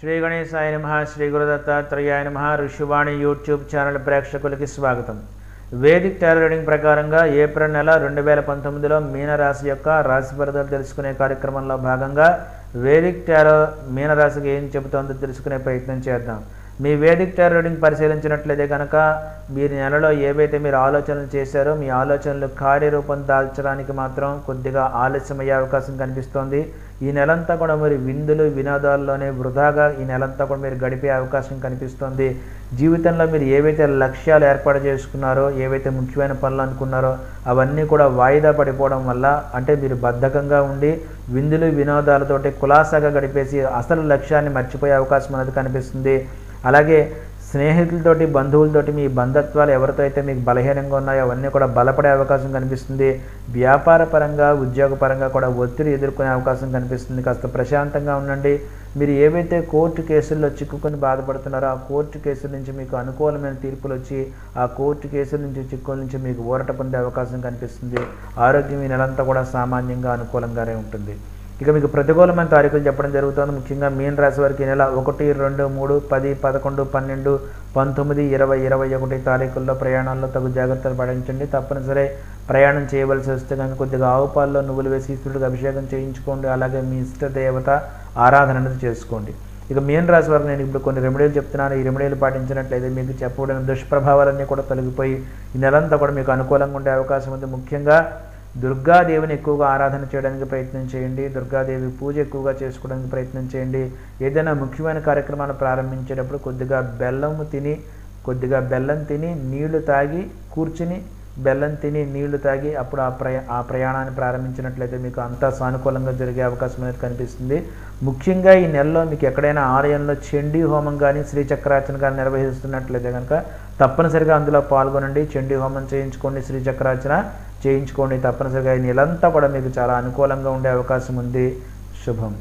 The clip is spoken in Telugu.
శ్రీ గణేశాయ నమ శ్రీ గురుదత్తాత్రేయాయ నమ ఋషివాణి యూట్యూబ్ ఛానల్ ప్రేక్షకులకి స్వాగతం వేదిక్ టారో రీడింగ్ ప్రకారంగా ఏప్రిల్ నెల రెండు వేల పంతొమ్మిదిలో మీనరాశి యొక్క రాశి ఫలితాలు తెలుసుకునే కార్యక్రమంలో భాగంగా వేదిక్ టారో మీనరాశికి ఏం చెబుతోందో తెలుసుకునే ప్రయత్నం చేద్దాం. మీ వేదిక్ టారో రీడింగ్ పరిశీలించినట్లయితే కనుక మీరు నెలలో ఏవైతే మీరు ఆలోచనలు చేశారో మీ ఆలోచనలు కార్యరూపం దాల్చడానికి మాత్రం కొద్దిగా ఆలస్యమయ్యే అవకాశం కనిపిస్తోంది. ఈ నెలంతా కూడా మరి విందులు వినోదాల్లోనే వృధాగా ఈ నెలంతా కూడా మీరు గడిపే అవకాశం కనిపిస్తోంది. జీవితంలో మీరు ఏవైతే లక్ష్యాలు ఏర్పాటు చేసుకున్నారో ఏవైతే ముఖ్యమైన పనులు అనుకున్నారో అవన్నీ కూడా వాయిదా పడిపోవడం వల్ల అంటే మీరు బద్ధకంగా ఉండి విందులు వినోదాలతోటి కులాసాగా గడిపేసి అసలు లక్ష్యాన్ని మర్చిపోయే అవకాశం అనేది కనిపిస్తుంది. అలాగే స్నేహితులతోటి బంధువులతోటి మీ బంధత్వాలు ఎవరితో అయితే మీకు బలహీనంగా ఉన్నాయో అవన్నీ కూడా బలపడే అవకాశం కనిపిస్తుంది. వ్యాపార పరంగా ఉద్యోగ పరంగా కూడా ఒత్తిడి ఎదుర్కొనే అవకాశం కనిపిస్తుంది. కాస్త ప్రశాంతంగా ఉండండి. మీరు ఏవైతే కోర్టు కేసుల్లో చిక్కుకొని బాధపడుతున్నారో ఆ కోర్టు కేసుల నుంచి మీకు అనుకూలమైన తీర్పులు వచ్చి ఆ కోర్టు కేసుల నుంచి చిక్కుల నుంచి మీకు ఊరట పొందే అవకాశం కనిపిస్తుంది. ఆరోగ్యం ఈ నెలంతా కూడా సామాన్యంగా అనుకూలంగానే ఉంటుంది. ఇక మీకు ప్రతికూలమైన తారీఖులు చెప్పడం జరుగుతుంది. ముఖ్యంగా మీన రాశి వారికి నెల ఒకటి రెండు మూడు పది పదకొండు పన్నెండు పంతొమ్మిది ఇరవై ఇరవై ఒకటి తారీఖుల్లో ప్రయాణాల్లో తగు జాగ్రత్తలు పాటించండి. తప్పనిసరి ప్రయాణం చేయవలసి వస్తే కనుక కొద్దిగా ఆవుపాల్లో నువ్వులు వేసి ఈశ్వరుడికి అభిషేకం చేయించుకోండి. అలాగే మీ ఇష్ట దేవత ఆరాధన అనేది చేసుకోండి. ఇక మీన రాశి వారికి నేను ఇప్పుడు కొన్ని రెమెడీలు చెప్తున్నాను. ఈ రెమెడీలు పాటించినట్లయితే మీకు చెప్పబడిన దుష్ప్రభావాలన్నీ కూడా తొలగిపోయి ఈ నెలంతా కూడా మీకు అనుకూలంగా ఉండే అవకాశం ఉంది. ముఖ్యంగా దుర్గాదేవిని ఎక్కువగా ఆరాధన చేయడానికి ప్రయత్నం చేయండి దుర్గాదేవి పూజ ఎక్కువగా చేసుకోవడానికి ప్రయత్నం చేయండి. ఏదైనా ముఖ్యమైన కార్యక్రమాలు ప్రారంభించేటప్పుడు కొద్దిగా బెల్లము తిని కొద్దిగా బెల్లం తిని నీళ్ళు తాగి కూర్చుని బెల్లం తిని నీళ్ళు తాగి అప్పుడు ఆ ప్రయా ఆ ప్రయాణాన్ని ప్రారంభించినట్లయితే మీకు అంతా సానుకూలంగా జరిగే అవకాశం అనేది కనిపిస్తుంది. ముఖ్యంగా ఈ నెలలో మీకు ఎక్కడైనా ఆలయంలో చండీ హోమం కానీ శ్రీచక్రార్చన కానీ నిర్వహిస్తున్నట్లయితే కనుక తప్పనిసరిగా అందులో పాల్గొనండి. చండీ హోమం చేయించుకోండి శ్రీచక్రార్చన చేయించుకోండి తప్పనిసరిగా. ఈ నెలంతా కూడా మీకు చాలా అనుకూలంగా ఉండే అవకాశం ఉంది. శుభం.